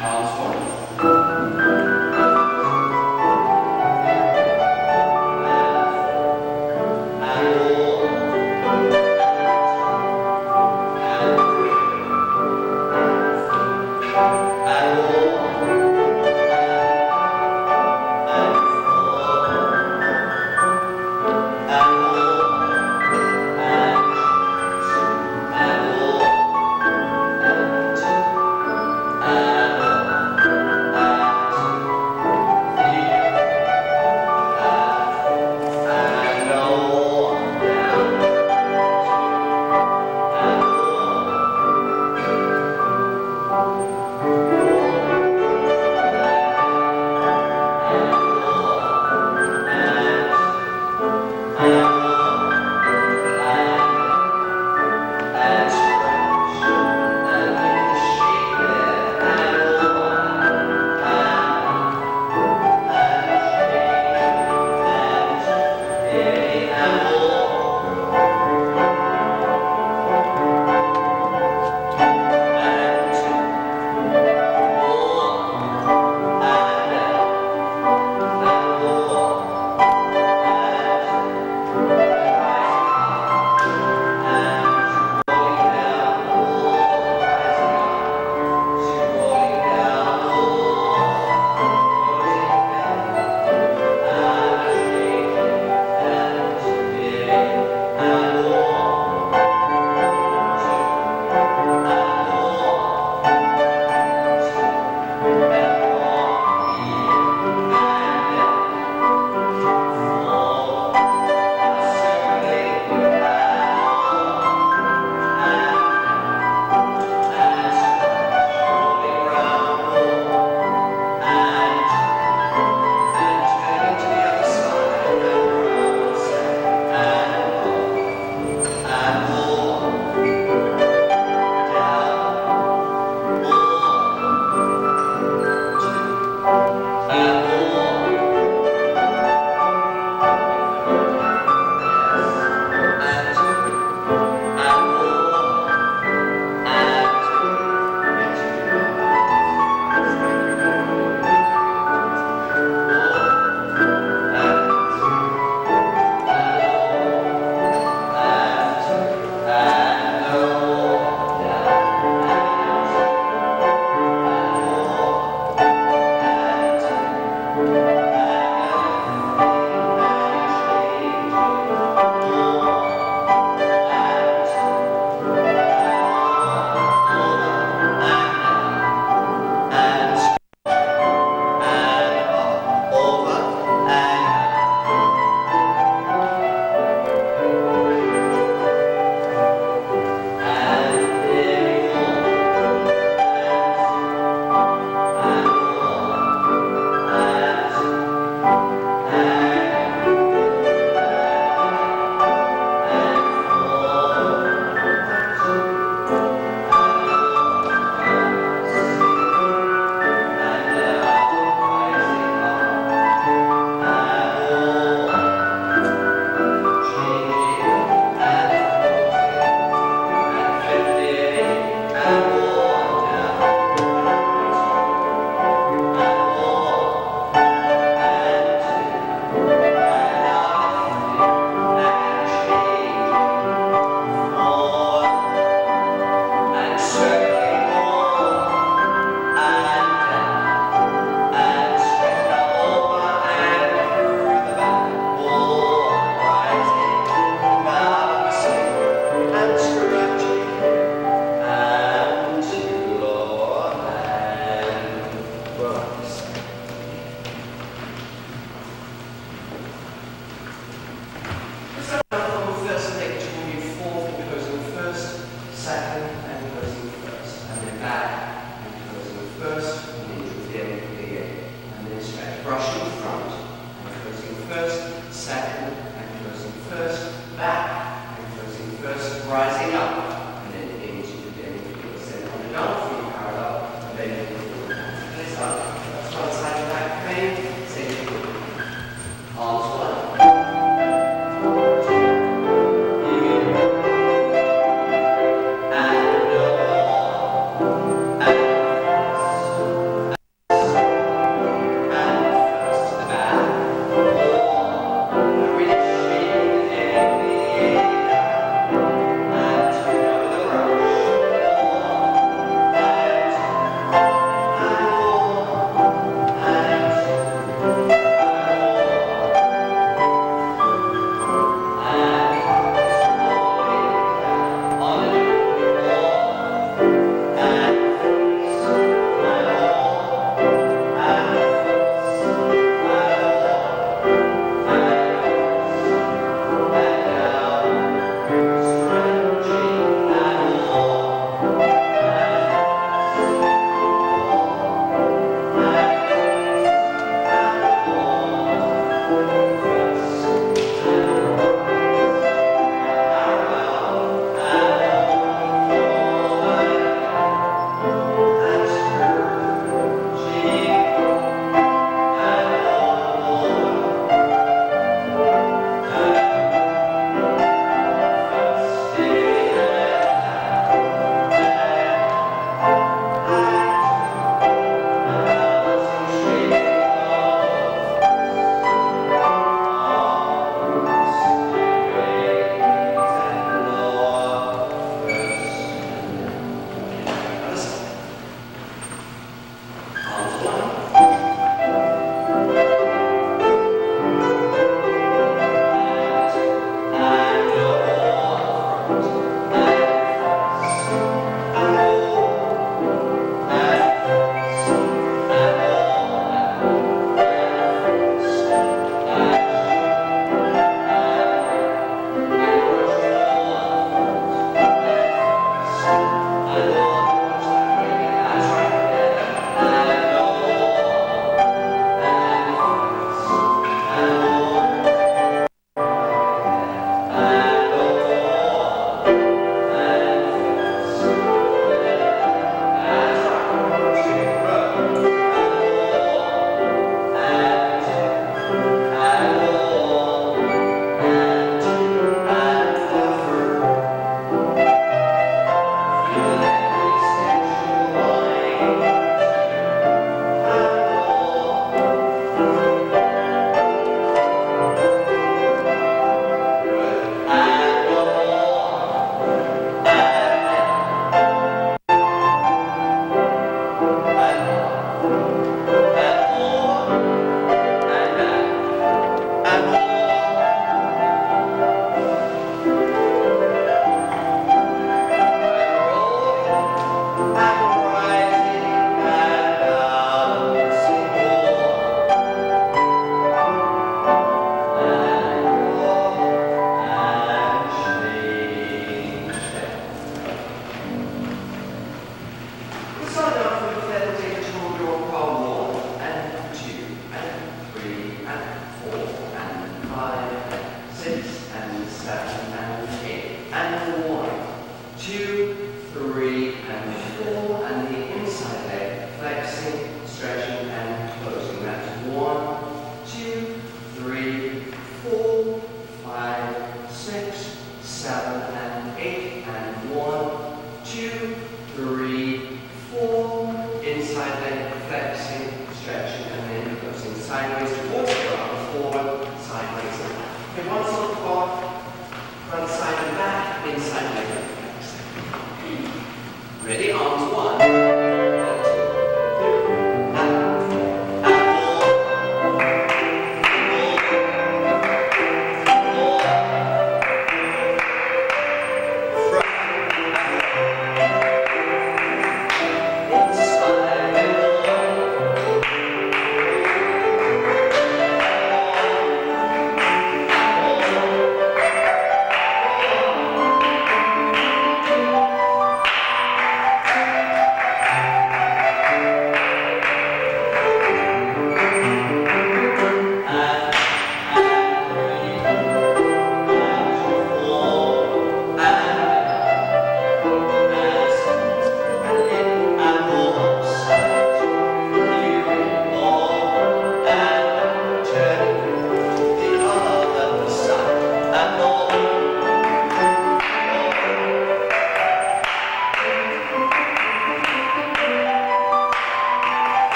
and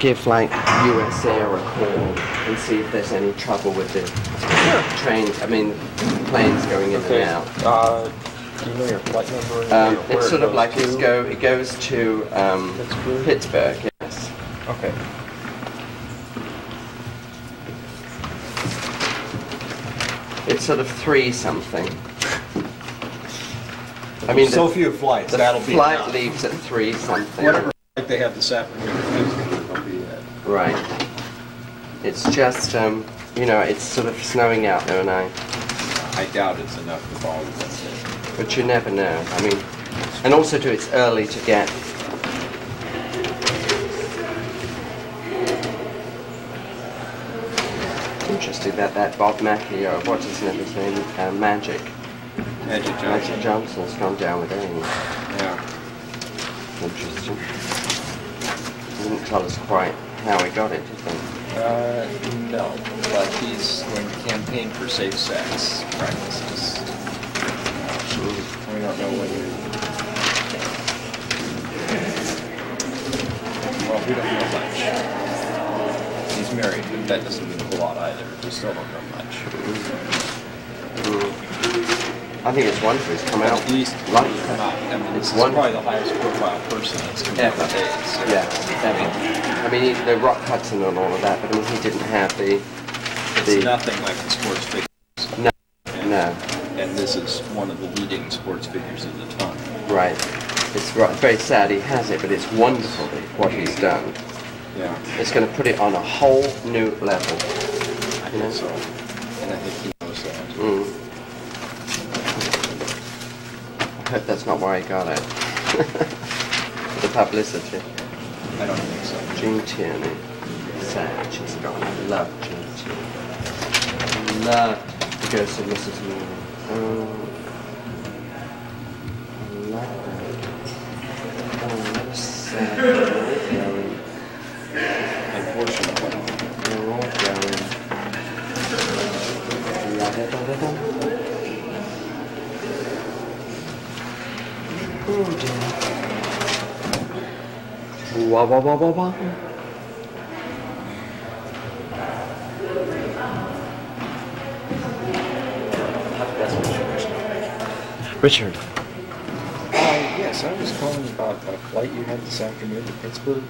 give like US Air a call and see if there's any trouble with the trains, I mean, planes going in Okay. and out. Uh, do you know your flight number? Um, it's it sort of like to? go, it goes to um, Pittsburgh? Pittsburgh, yes. Okay. It's sort of three something. I mean, so the, few flights, the that'll be flight enough. leaves at three something. Whatever flight they have this afternoon, be. Right. It's just, um, you know, it's sort of snowing out there, and I, I doubt it's enough with all of but you never know. I mean, and also too, it's early to get. Interesting that that Bob Mackie or what's his name, his name, uh, Magic, Magic Magic Johnson. Johnson's gone down with AIDS. Yeah. Interesting. Didn't tell us quite how he got it, did he? Uh, no, but he's going to campaign for safe sex practices. We don't know what he... Well, we don't know much. He's married, but that doesn't mean a whole lot either. We still don't know much. I think it's wonderful he's come out At least like he's come out. I mean, It's this is probably the highest profile person that's come out Ever. with AIDS. so- Yeah, ever. I mean, he- the Rock Hudson and all of that, but I mean, he didn't have the, It's the, nothing like the sports figures. no, And- no, And this is one of the leading sports figures of the time. right. It's right, very sad he has it, but it's wonderful what he's done. Yeah. It's going to put it on a whole new level. I You know? think so. And I think he knows that. Mm. I hope that's not why I got it. the publicity. I don't think so. Gene Tierney. Sad she's gone. I love Gene Tierney. I love the ghost of Mrs. Moon. Oh. I love that. Oh, what a sad going. Unfortunately. They're all going. La-da-da-da-da. Oh dear. Wah wah wah wah wah. Richard. Uh, yes, I was calling about a flight you had this afternoon to Pittsburgh.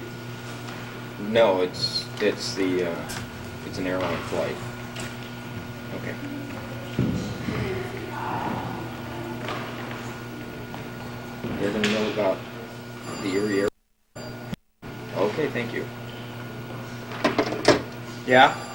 No, it's it's the uh, it's an airline flight. Okay. You're gonna know about the Erie Air. Thank you. Yeah.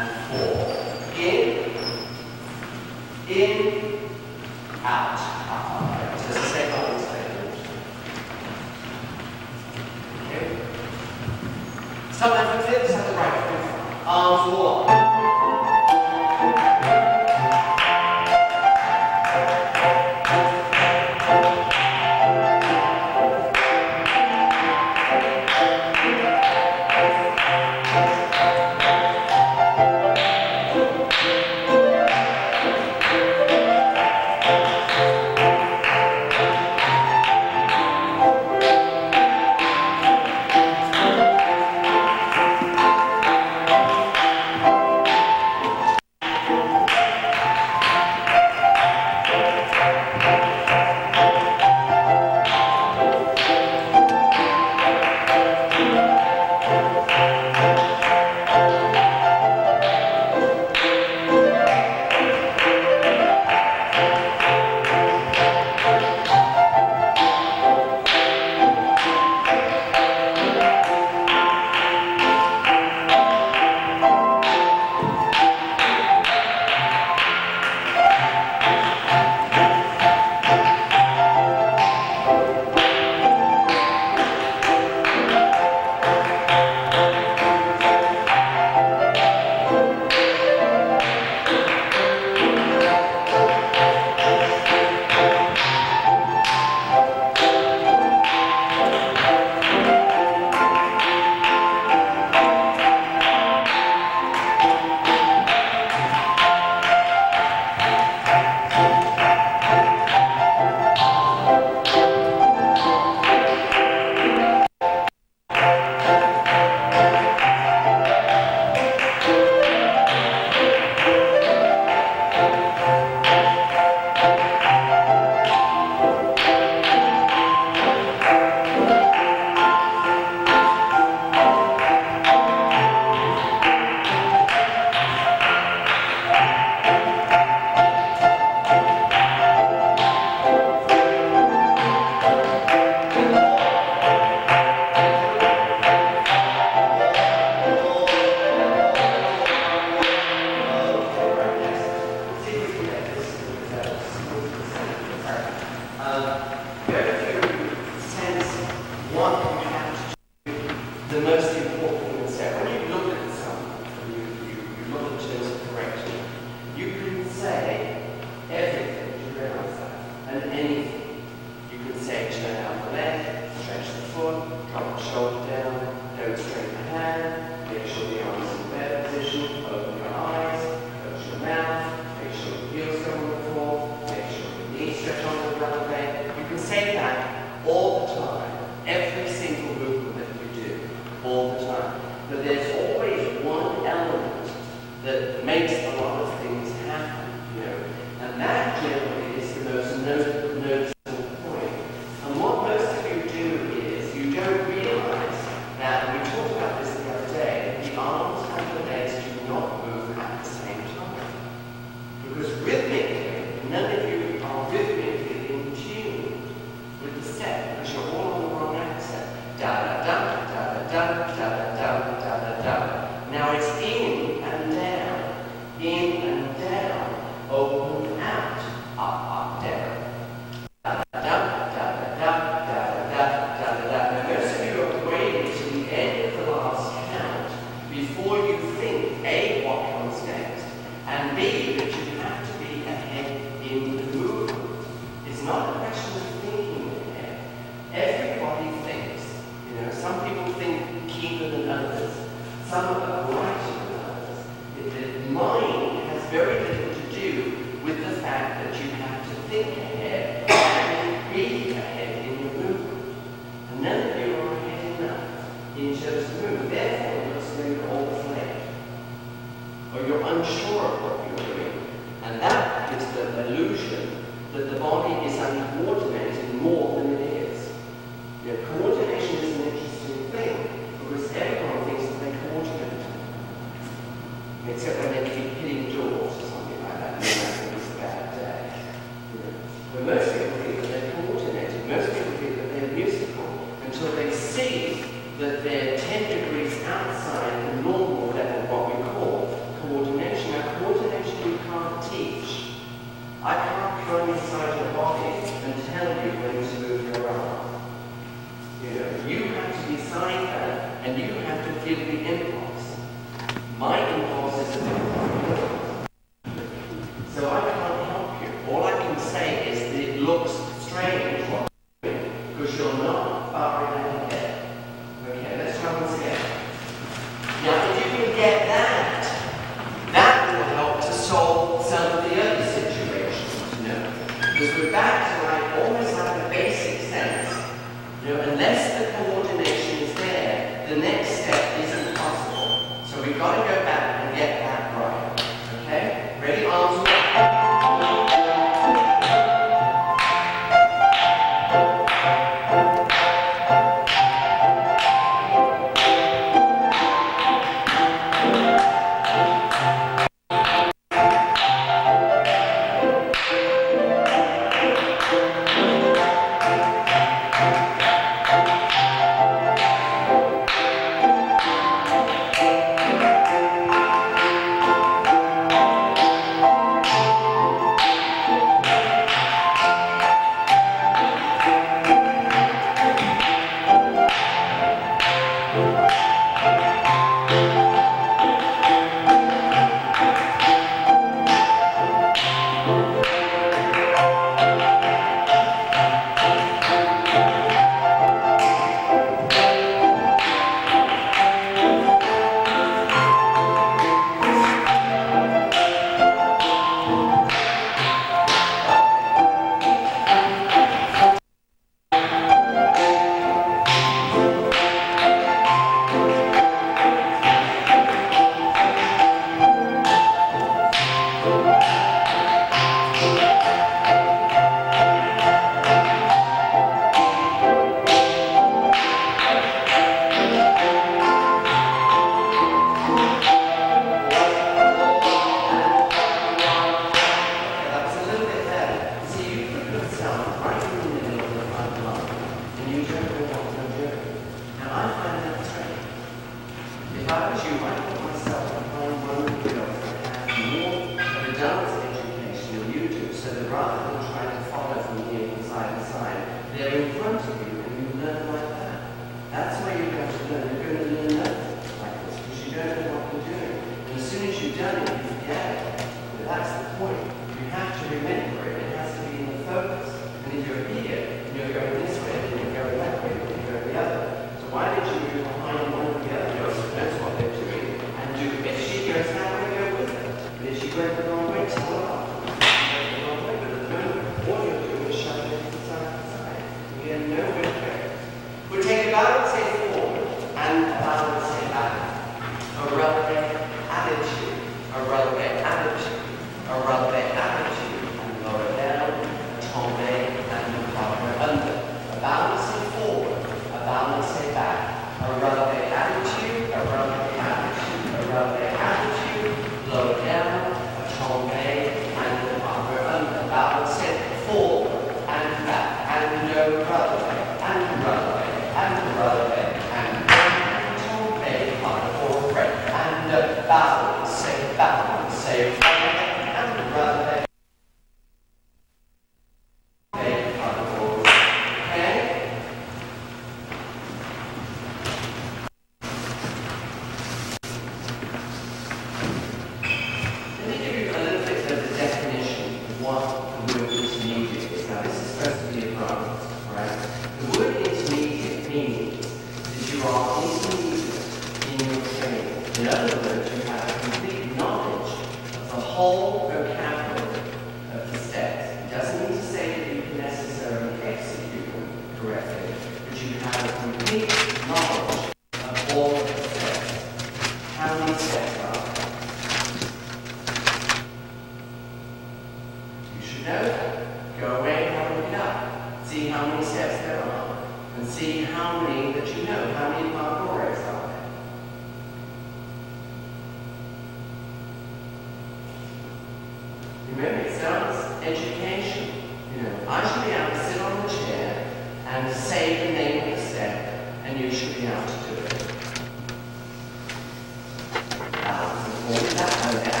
Gracias.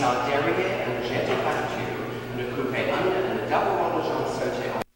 Ils ont derrière une jetée partout, ne coupaient un et ne devaient pas en.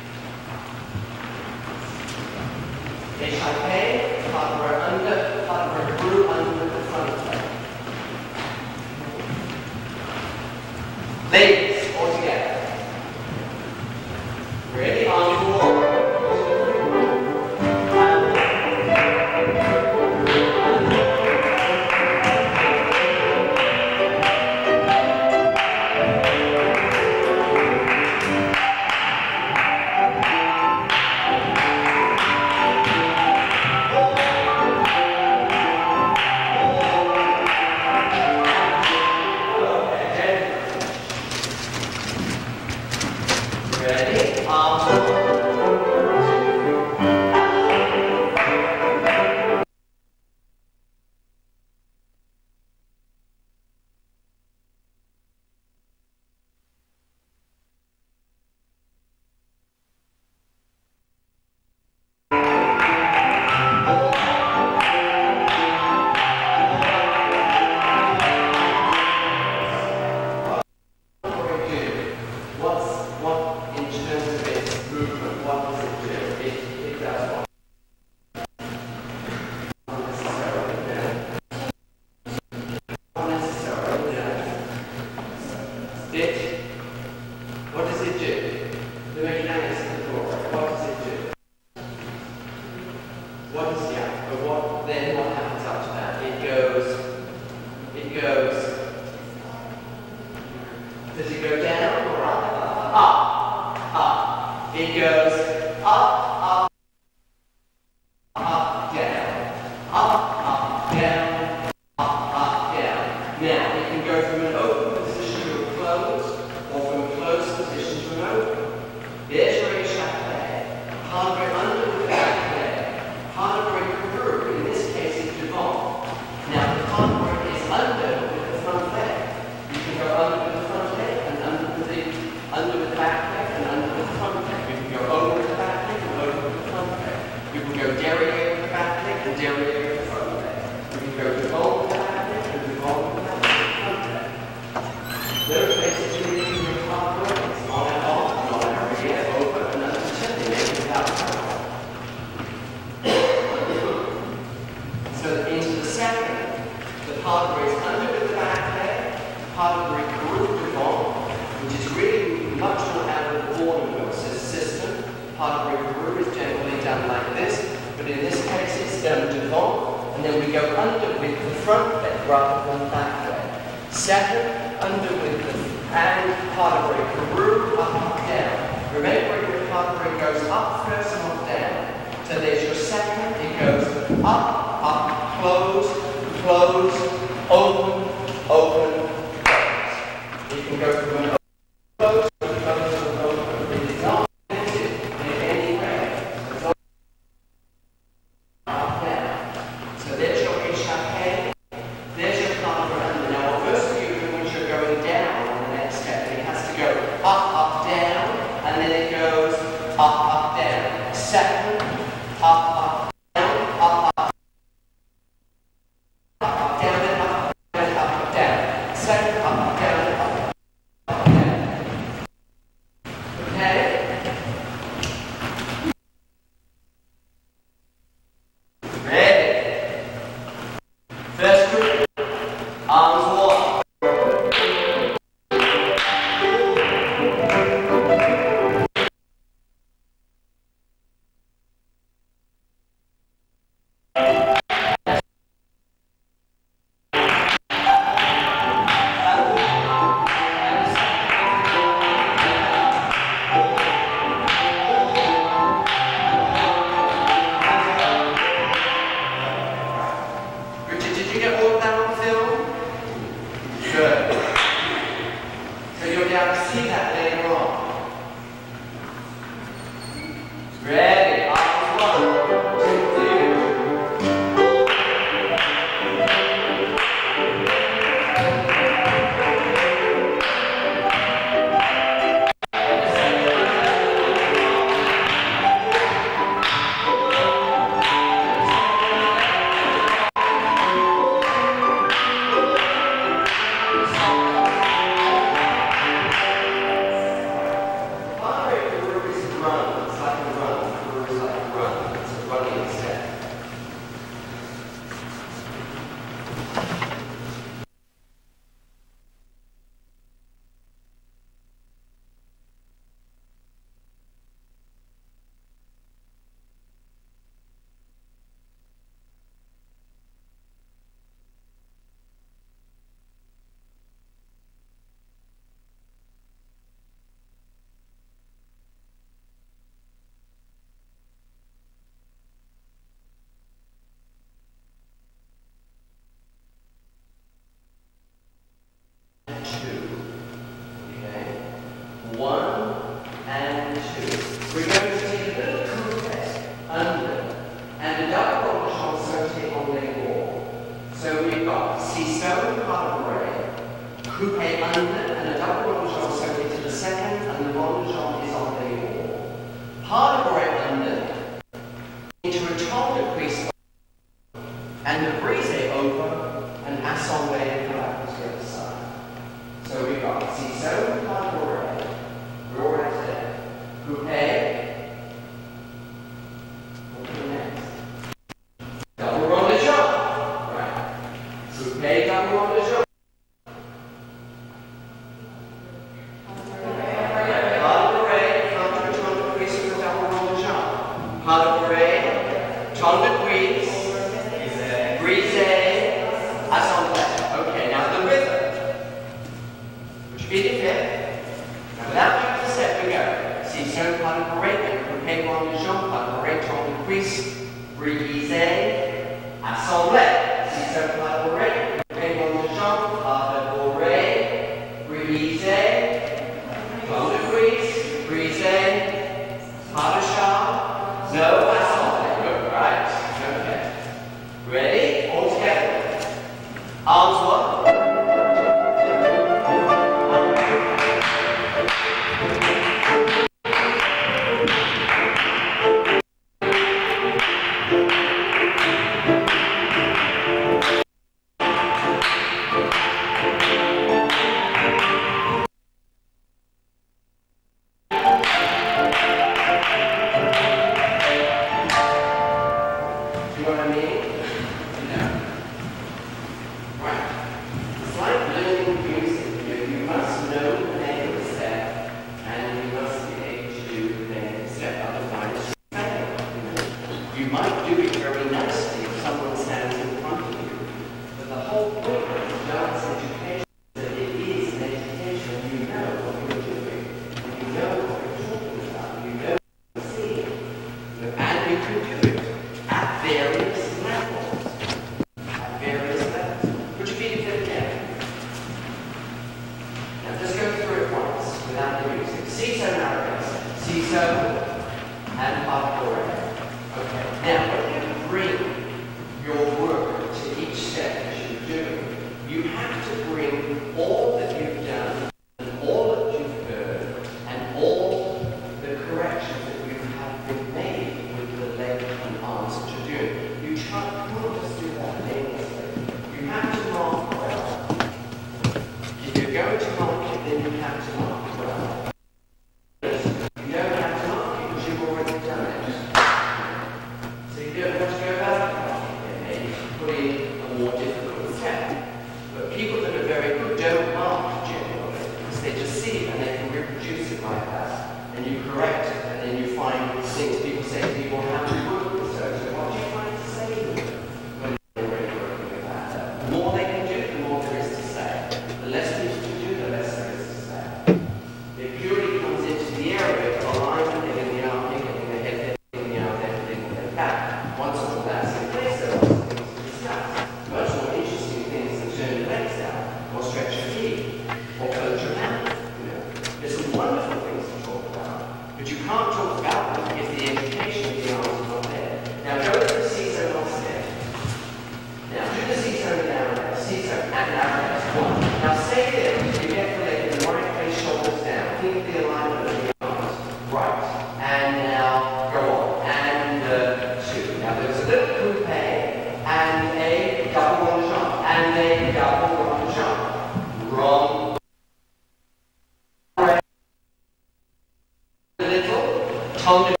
Little.